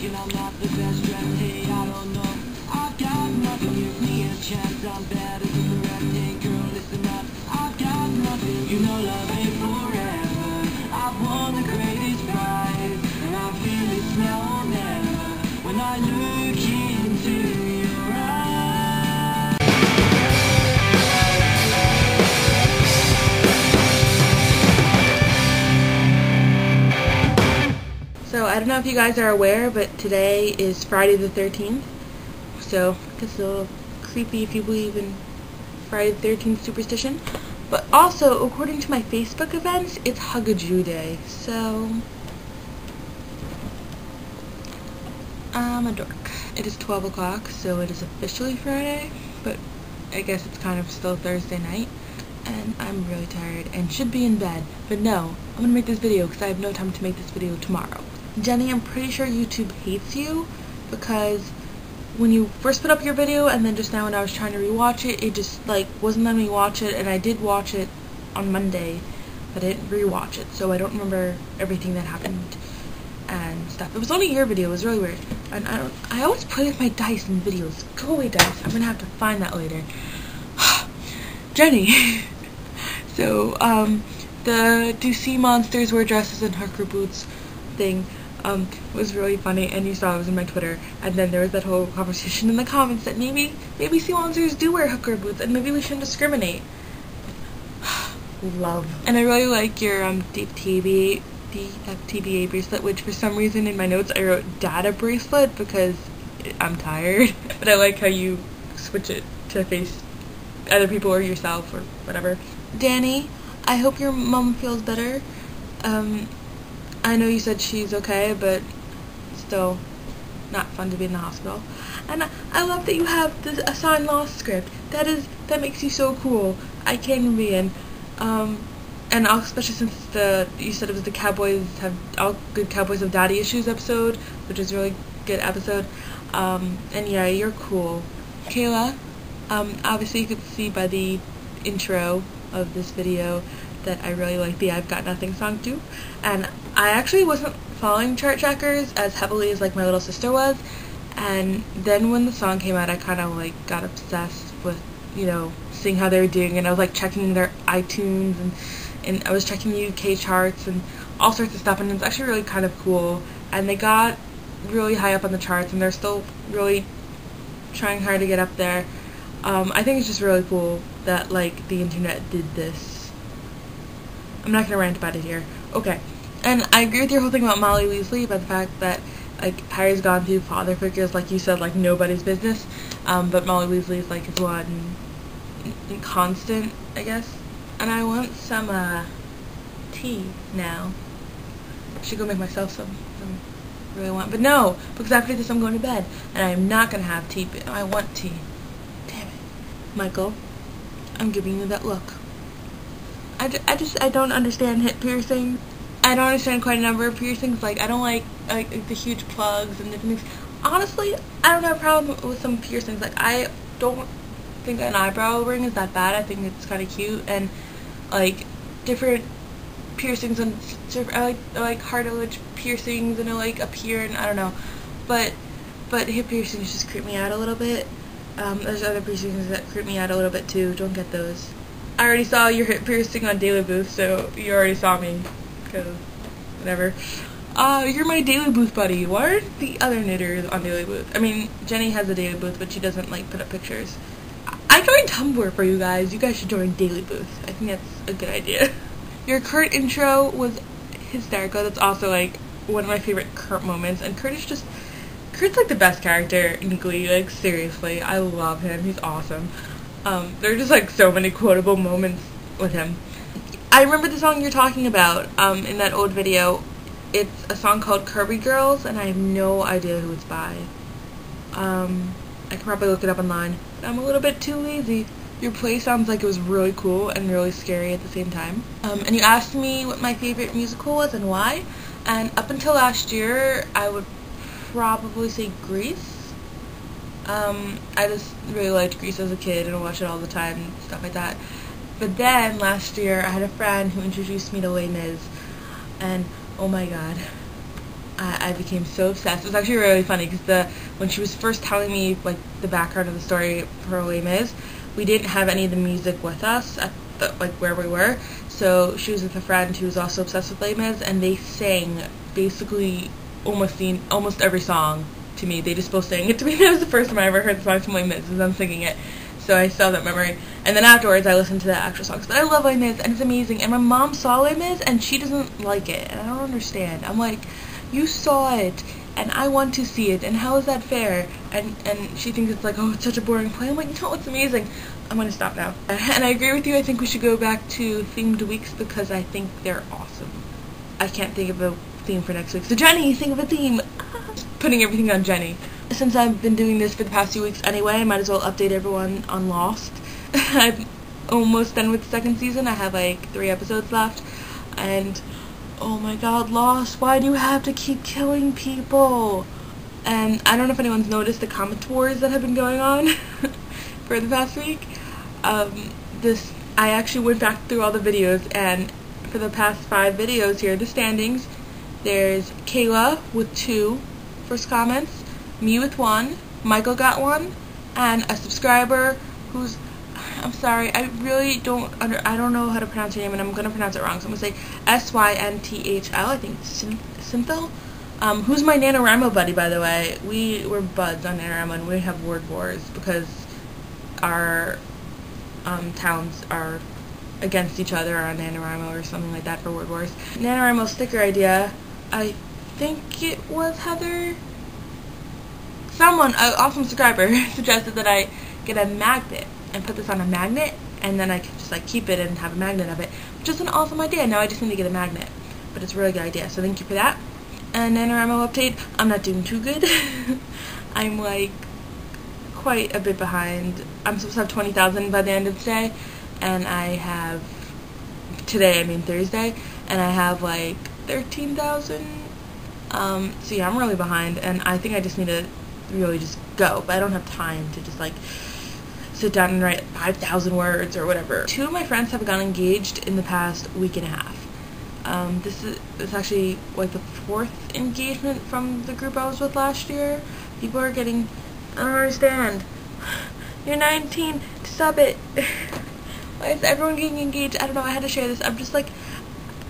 thinking I'm not the best friend. Hey, I don't know. I've got nothing. Give me a chance. I'm better So I don't know if you guys are aware, but today is Friday the 13th. So it's a little creepy if you believe in Friday the 13th superstition. But also, according to my Facebook events, it's Hugajoo Day. So I'm a dork. It is 12 o'clock, so it is officially Friday, but I guess it's kind of still Thursday night. And I'm really tired and should be in bed. But no, I'm gonna make this video because I have no time to make this video tomorrow. Jenny, I'm pretty sure YouTube hates you because when you first put up your video and then just now when I was trying to rewatch it, it just like wasn't letting me watch it and I did watch it on Monday, but I didn't rewatch it, so I don't remember everything that happened and stuff. It was only your video, it was really weird. And I don't I always play with my dice in videos. Go away dice. I'm gonna have to find that later. Jenny. so, um, the do sea monsters wear dresses and hooker boots thing um, was really funny, and you saw it was in my Twitter. And then there was that whole conversation in the comments that maybe maybe sea monsters do wear hooker boots, and maybe we shouldn't discriminate. Love. And I really like your um DTB DFTBA bracelet, which for some reason in my notes I wrote data bracelet because I'm tired. but I like how you switch it to face other people or yourself or whatever. Danny, I hope your mom feels better. Um, I know you said she's okay, but still not fun to be in the hospital. And I, love that you have this a sign Lost script. That is that makes you so cool. I can't be in. Um, and especially since the you said it was the Cowboys have all good Cowboys have daddy issues episode, which is a really good episode. Um, and yeah, you're cool, Kayla. Um, obviously you could see by the intro of this video that I really like the I've Got Nothing song too. And I actually wasn't following Chartjackers as heavily as like my little sister was. And then when the song came out, I kind of like got obsessed with, you know, seeing how they were doing. And I was like checking their iTunes and, and I was checking UK charts and all sorts of stuff. And it's actually really kind of cool. And they got really high up on the charts and they're still really trying hard to get up there. Um, I think it's just really cool that like the internet did this. I'm not gonna rant about it here. Okay, and I agree with your whole thing about Molly Weasley about the fact that like Harry's gone through father figures, like you said, like nobody's business. Um, but Molly Weasley is like his one constant, I guess. And I want some uh, tea now. I should go make myself some. some really want, but no, because after this I'm going to bed, and I'm not gonna have tea. But I want tea. Damn it, Michael. I'm giving you that look. I, ju- I just I don't understand hip piercing. I don't understand quite a number of piercings. Like I don't like like the huge plugs and different things. Honestly, I don't have a problem with some piercings. Like I don't think an eyebrow ring is that bad. I think it's kind of cute and like different piercings and I like I like cartilage piercings and I like up here and I don't know, but but hip piercings just creep me out a little bit. Um, there's other piercings that creep me out a little bit too. Don't get those. I already saw your hip piercing on Daily Booth, so you already saw me. Cause whatever. Uh, you're my Daily Booth buddy. Why are the other knitters on Daily Booth? I mean, Jenny has a Daily Booth, but she doesn't like put up pictures. I I joined Tumblr for you guys. You guys should join Daily Booth. I think that's a good idea. Your Kurt intro was hysterical. That's also like one of my favorite Kurt moments. And Kurt is just Kurt's like the best character in Glee. Like seriously, I love him. He's awesome. Um, there are just like so many quotable moments with him. I remember the song you're talking about um, in that old video. It's a song called Kirby Girls, and I have no idea who it's by. Um, I can probably look it up online. But I'm a little bit too lazy. Your play sounds like it was really cool and really scary at the same time. Um, and you asked me what my favorite musical was and why. And up until last year, I would probably say Grease. Um, I just really liked Grease as a kid and watched it all the time and stuff like that. But then last year, I had a friend who introduced me to Les Mis, and oh my god, I, I became so obsessed. It was actually really funny because the when she was first telling me like the background of the story for Les Mis, we didn't have any of the music with us at the, like where we were. So she was with a friend who was also obsessed with Les Mis, and they sang basically almost the, almost every song to me. They just both sang it to me. That was the first time I ever heard the song from Les Mis, was them singing it. So I have that memory. And then afterwards, I listened to the actual songs. But I love Les Mis, and it's amazing. And my mom saw Les Mis, and she doesn't like it, and I don't understand. I'm like, you saw it, and I want to see it, and how is that fair? And and she thinks it's like, oh, it's such a boring play. I'm like, no, it's amazing. I'm gonna stop now. And I agree with you. I think we should go back to themed weeks because I think they're awesome. I can't think of a theme for next week. So Jenny, think of a theme. Putting everything on Jenny. Since I've been doing this for the past few weeks anyway, I might as well update everyone on Lost. I'm almost done with the second season. I have like three episodes left, and oh my god, Lost, why do you have to keep killing people? And I don't know if anyone's noticed the comment wars that have been going on for the past week. Um, this I actually went back through all the videos, and for the past five videos here, the standings, there's Kayla with two first comments, me with one, Michael got one, and a subscriber who's I'm sorry, I really don't under I don't know how to pronounce your name and I'm gonna pronounce it wrong. So I'm gonna say S Y N T H L, I think Synthil. Um, who's my NaNoWriMo buddy by the way? We were buds on NaNoWriMo and we have word wars because our um, towns are against each other on NaNoWriMo or something like that for word wars. NaNoWriMo sticker idea, I think it was Heather. Someone, an awesome subscriber, suggested that I get a magnet and put this on a magnet and then I can just like keep it and have a magnet of it, which is an awesome idea. Now I just need to get a magnet, but it's a really good idea. So thank you for that. And NaNoWriMo update, I'm not doing too good. I'm like quite a bit behind. I'm supposed to have 20,000 by the end of today, and I have today, I mean Thursday, and I have like 13,000. Um, so yeah, I'm really behind, and I think I just need to really just go, but I don't have time to just like sit down and write 5,000 words or whatever. Two of my friends have gotten engaged in the past week and a half. Um, this is it's actually like the fourth engagement from the group I was with last year. People are getting, I don't understand. You're 19, stop it. Why is everyone getting engaged? I don't know, I had to share this. I'm just like,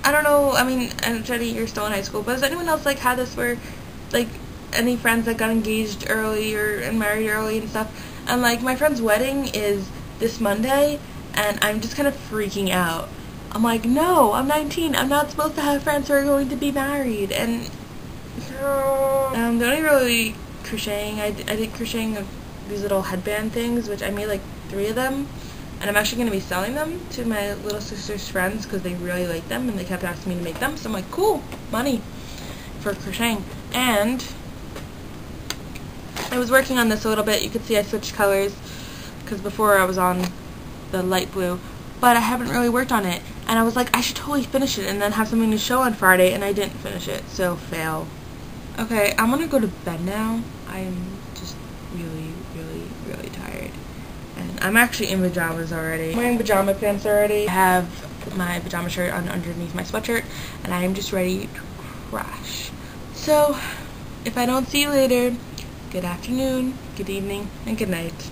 I don't know, I mean, and Jenny, you're still in high school, but has anyone else like had this where, like, any friends that got engaged early or and married early and stuff? And like my friend's wedding is this Monday and I'm just kind of freaking out. I'm like, no, I'm 19. I'm not supposed to have friends who are going to be married. And um, the only really crocheting, I, I did crocheting of these little headband things, which I made like three of them. And I'm actually going to be selling them to my little sister's friends because they really like them and they kept asking me to make them. So I'm like, cool, money for crocheting. And I was working on this a little bit. You could see I switched colors because before I was on the light blue, but I haven't really worked on it. And I was like, I should totally finish it and then have something to show on Friday, and I didn't finish it, so fail. Okay, I'm gonna go to bed now. I'm just really, really, really tired. And I'm actually in pajamas already. I'm wearing pajama pants already. I have my pajama shirt on underneath my sweatshirt, and I am just ready to crash. So, if I don't see you later, good afternoon, good evening, and good night.